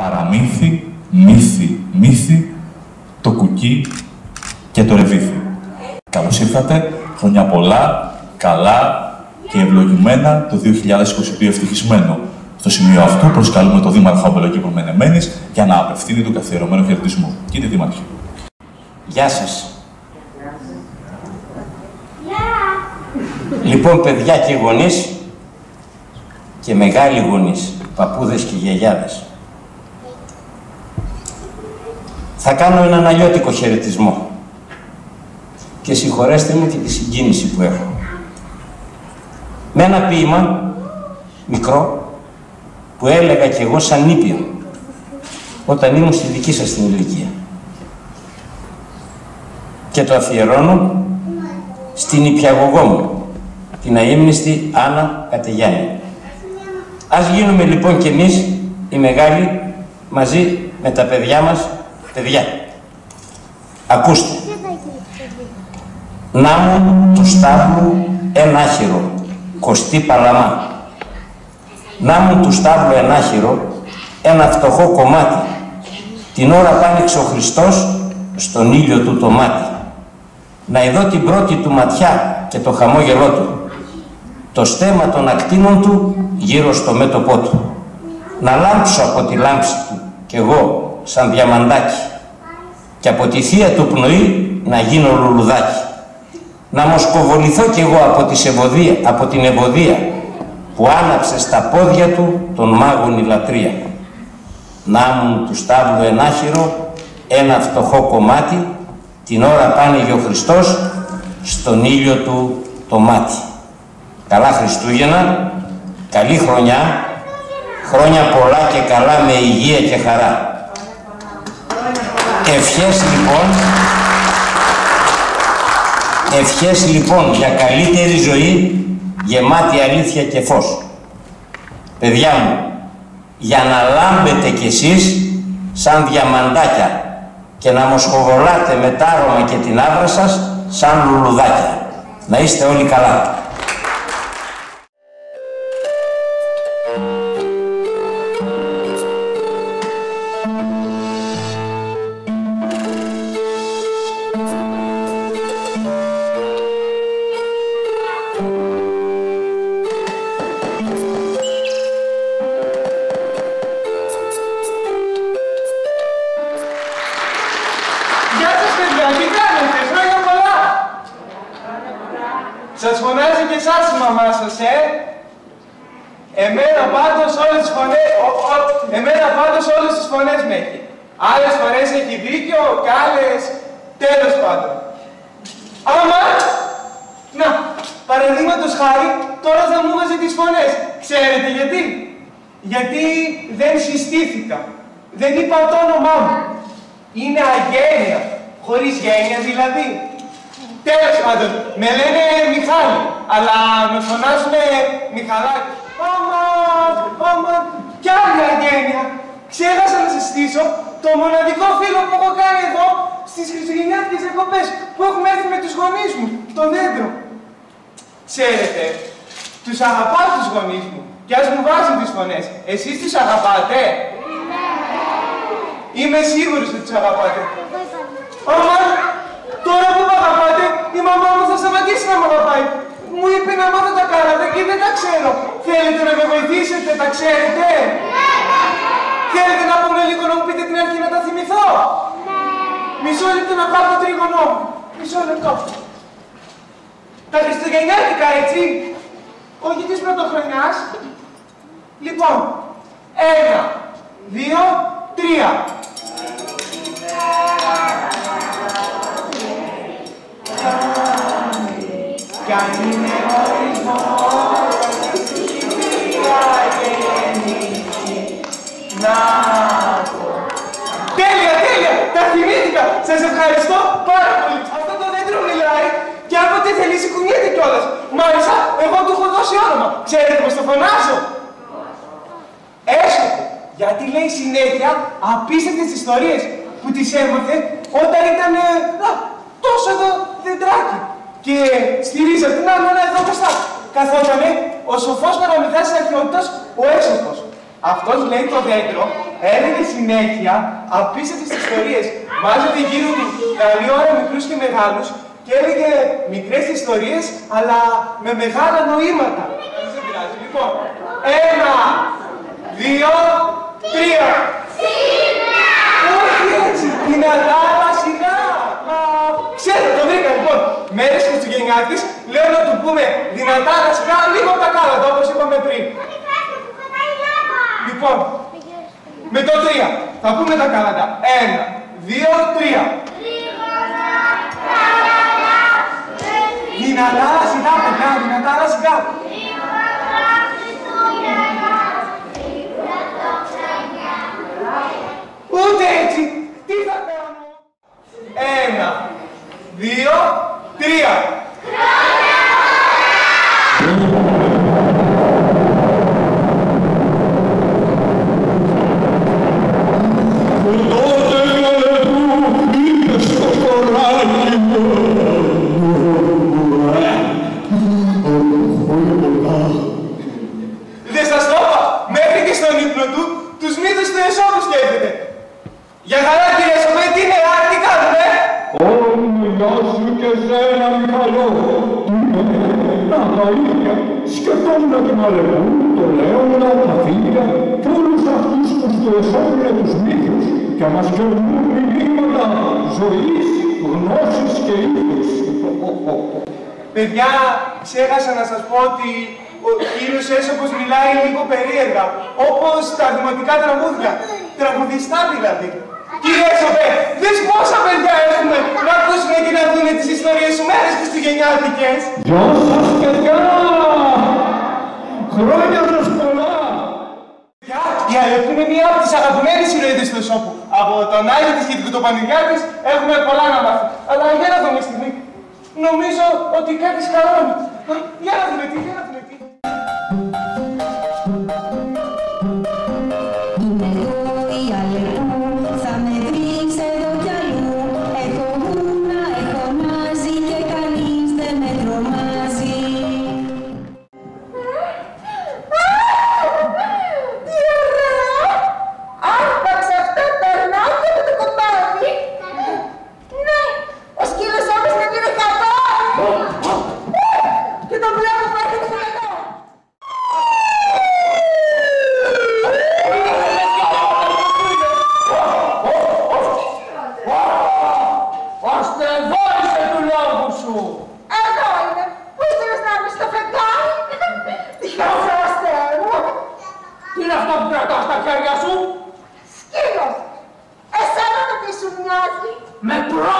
Παραμύθι, μύθι, μύθι, το κουκί και το ρεβίθι. Καλώς ήρθατε, χρόνια πολλά, καλά και ευλογημένα το 2022 ευτυχισμένο. Στο σημείο αυτό προσκαλούμε τον Δήμαρχο Αμπελοκύπρου Μενεμένης για να απευθύνει τον καθιερωμένο χαιρετισμό. Κύριε Δήμαρχε. Γεια σας. Λοιπόν, παιδιά και γονείς και μεγάλοι γονείς, παππούδες και γιαγιάδες. Θα κάνω έναν αλλιώτικο χαιρετισμό και συγχωρέστε μου και τη συγκίνηση που έχω. Με ένα ποίημα, μικρό, που έλεγα κι εγώ σαν νήπιο, όταν ήμουν στη δική σας την ηλικία. Και το αφιερώνω στην υπηαγωγό μου, την αείμνηστη Άννα Κατεγιάννη. Ας γίνουμε λοιπόν κι εμείς οι μεγάλοι μαζί με τα παιδιά μας παιδιά. Ακούστε. Να μου του στάβλου ένα άχυρο, κοστί παλαμά. Να μου του στάβλου ένα άχυρο, ένα φτωχό κομμάτι. Την ώρα πάνηξε ο Χριστός στον ήλιο του το μάτι. Να ειδώ την πρώτη του ματιά και το χαμόγελό του το στέμα των ακτίνων του γύρω στο μέτωπό του. Να λάμψω από τη λάμψη του κι εγώ σαν διαμαντάκι και από τη θεία του πνοή να γίνω λουλουδάκι. Να μοσκοβοληθώ κι εγώ από, τη ευωδία, από την ευωδία που άναψε στα πόδια του τον μάγον η λατρεία. Να μου του στάβλου ενάχυρο ένα φτωχό κομμάτι την ώρα πάνε ο Χριστός στον ήλιο του το μάτι. Καλά Χριστούγεννα, καλή χρονιά, χρόνια πολλά και καλά με υγεία και χαρά. Ευχές λοιπόν, ευχές λοιπόν για καλύτερη ζωή, γεμάτη αλήθεια και φως. Παιδιά μου, για να λάμπετε κι εσείς σαν διαμαντάκια και να μοσχοβολάτε με τα άρωμα και την άβρα σας σαν λουλουδάκια. Να είστε όλοι καλά. Σας παιδιά, τι κάνετε, χρόνια πολλά! Σας φωνάζει και εσάς η μαμά σας, ε! Εμένα πάντως όλες τις φωνές, ο- ο- εμένα πάντως όλες τις φωνές με έχει. Άλλες φορές έχει δίκιο και άλλες τέλος πάντων. Άμα, να, παραδείγματος χάρη, τώρα θα μου βάζει τις φωνές. Ξέρετε γιατί; Γιατί δεν συστήθηκα. Δεν είπα το όνομά μου. Είναι αγένεια. Χωρίς γένεια δηλαδή. Τέλος πάντων, με λένε Μιχάλη, αλλά με φωνάζουν Μιχαλάκη. Άμα, άμα, κι άλλη αγένεια. Ξέχασα να σας στήσω το μοναδικό φίλο που έχω κάνει εδώ στις χριστουγεννιάτικες διακοπές που έχουμε έρθει με τους γονείς μου, το δέντρο. Ξέρετε, τους αγαπάω τους γονείς μου και ας μου βάζουν τις φωνές. Εσείς τους αγαπάτε; Είμαι σίγουρος ότι τους αγαπάτε. Όμω, τώρα που με αγαπάτε, η μαμά μου θα σταματήσει να με αγαπάει. Μου είπε να μάθω τα κάρματα και δεν τα ξέρω. Θέλετε να με βοηθήσετε, τα ξέρετε; Θέλετε να πούμε λίγο να μου πείτε την αρχή να τα θυμηθώ; Μισό λεπτό να πάρω το τρίγωνό μου. Μισό λεπτό. Τα Χριστουγεννιάτικα, έτσι. Όχι της πρωτοχρονιάς. Λοιπόν, ένα, δύο, τρία. Κι αν είναι ορισμός, να πω. Τέλεια, τέλεια! Τα θυμήθηκα! Σας ευχαριστώ πάρα πολύ. Αυτό το δέντρο μιλάει και άποτε θελήσει κουνιέται κιόλας. Μάλιστα, εγώ του έχω δώσει όνομα. Ξέρετε πώς το φωνάζω. Έσχατο. Γιατί λέει συνέχεια απίστευτες ιστορίες που τις έμαθε όταν ήταν ε, α, τόσο εδώ δεντράκι. Και στη ρίζα την άλλη ένα εδώ μπροστά. Καθότανε ο σοφός παραμυθάς της αρχαιότητας ο Έσοπος. Αυτός λέει το δέντρο έλεγε συνέχεια απίστευτες ιστορίες. Μάζευε γύρω του καλή ώρα μικρούς και μεγάλους και έλεγε μικρές ιστορίες, αλλά με μεγάλα νοήματα. Δεν πειράζει. Λοιπόν, ένα, δύο, τρία. Όχι έτσι, δυνατά, αλλά σιγά. Μα, ξέρετε, το βρήκα, λοιπόν. Μέρες Χριστουγεννιάτικες, λέω να του πούμε δυνατά, αλλά σιγά, λίγο από τα κάλατα, όπως είπαμε πριν. Λοιπόν, με το τρία. Θα πούμε τα κάλατα. Ένα, δύο, τρία. Δυνατά, αλλά σιγά, παιδιά, δυνατά, αλλά σιγά. Ούτε έτσι. Τι θα κάνω; Ένα, δύο, τρία. Τα ίδια. Σκεφτόμουν την Αλεπού, το Λέωνα, τα Φίλια και όλους αυτούς που του εσώπουν τους μύθους και μας κερνούν μηνύματα ζωής, γνώσης και ήθους. Παιδιά, ξέχασα να σας πω ότι ο κύριος Έσωπος μιλάει λίγο περίεργα, όπως τα δημοτικά τραγούδια, τραγουδιστά δηλαδή. Κύριε Έσωπε, δες πόσα παιδιά έχουμε να ακούσουν και να δουν τις ιστορίες σου μέρες χριστουγεννιάτικες. Γεια σας παιδιά! Χρόνια σας πολλά! Παιδιά, η Αλεπού είναι μία από τις αγαπημένες ηρωίδες του Εσώπου. Από τον Άγιο της και την Κουτοπανηγιά της έχουμε πολλά να μάθουμε. Αλλά για να δούμε στιγμή. Νομίζω ότι κάτι σκαρώνει. Α, Για να δούμε τι, για να δούμε τι. Κρατάς στα χέρια σου! Σκύλος! Εσένα το τι σου μοιάζει! Με πρόβα